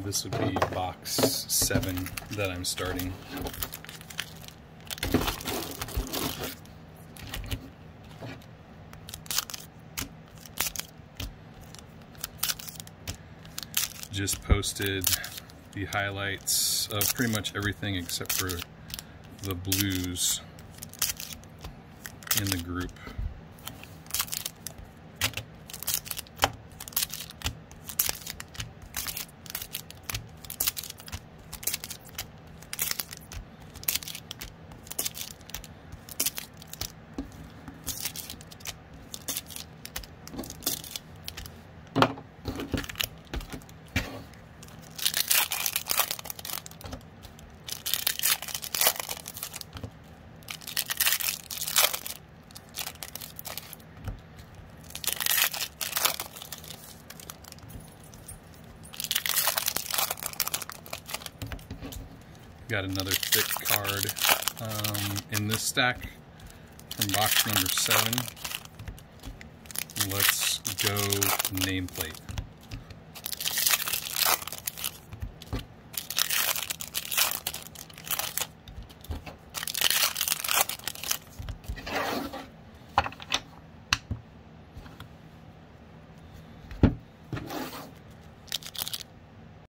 this would be box seven that I'm starting. Just posted the highlights of pretty much everything except for the blues in the group. Got another thick card um, in this stack from box number seven. Let's go nameplate.